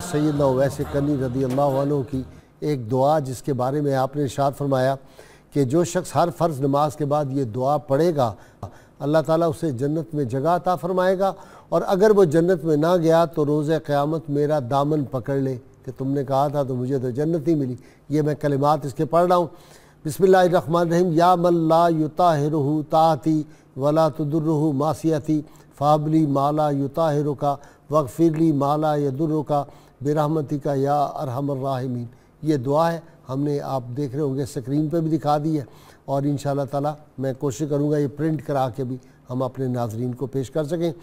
सैदना वैसे कनी रदी अल्लाह की एक दुआ जिसके बारे में आपने इशाद फरमाया कि जो शख्स हर फ़र्ज़ नमाज़ के बाद ये दुआ पढ़ेगा, अल्लाह ताला उसे जन्नत में जगह अता फरमाएगा और अगर वो जन्नत में ना गया तो रोज़ क़यामत मेरा दामन पकड़ ले कि तुमने कहा था तो मुझे तो जन्नत ही मिली। ये मैं कलिमात इसके पढ़ रहा हूँ। बिसमीम या मल्ला युताहिरहू ताती वला तुदुर्रहू मासियती, फ़ाबली माला युताहिर का वगफिरली माला यदुर्र का बेरहमती का या अरहमर्राहिमीन ये दुआ है। हमने आप देख रहे होंगे, स्क्रीन पर भी दिखा दी है। और इन ताला मैं कोशिश करूँगा ये प्रिंट करा के भी हम अपने नाजरन को पेश कर सकें।